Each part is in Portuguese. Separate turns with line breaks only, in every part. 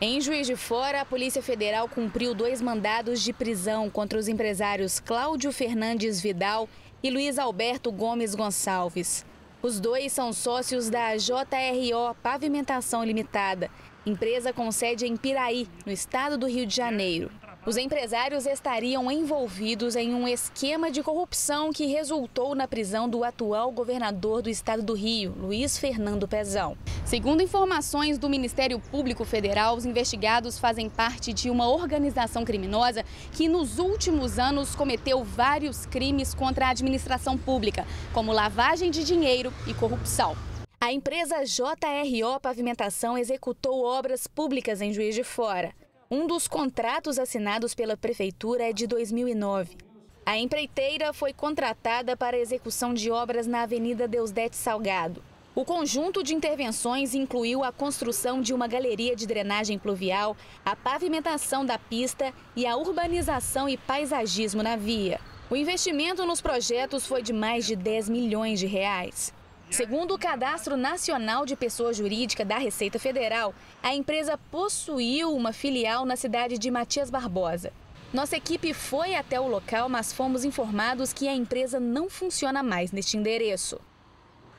Em Juiz de Fora, a Polícia Federal cumpriu dois mandados de prisão contra os empresários Cláudio Fernandes Vidal e Luiz Alberto Gomes Gonçalves. Os dois são sócios da JRO Pavimentação Limitada, empresa com sede em Piraí, no estado do Rio de Janeiro. Os empresários estariam envolvidos em um esquema de corrupção que resultou na prisão do atual governador do estado do Rio, Luiz Fernando Pezão. Segundo informações do Ministério Público Federal, os investigados fazem parte de uma organização criminosa que nos últimos anos cometeu vários crimes contra a administração pública, como lavagem de dinheiro e corrupção. A empresa JRO Pavimentação executou obras públicas em Juiz de Fora. Um dos contratos assinados pela Prefeitura é de 2009. A empreiteira foi contratada para a execução de obras na Avenida Deusdete Salgado. O conjunto de intervenções incluiu a construção de uma galeria de drenagem pluvial, a pavimentação da pista e a urbanização e paisagismo na via. O investimento nos projetos foi de mais de 10 milhões de reais. Segundo o Cadastro Nacional de Pessoa Jurídica da Receita Federal, a empresa possuiu uma filial na cidade de Matias Barbosa. Nossa equipe foi até o local, mas fomos informados que a empresa não funciona mais neste endereço.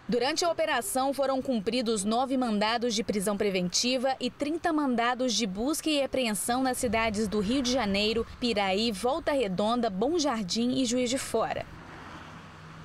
Durante a operação, foram cumpridos nove mandados de prisão preventiva e 30 mandados de busca e apreensão nas cidades do Rio de Janeiro, Piraí, Volta Redonda, Bom Jardim e Juiz de Fora.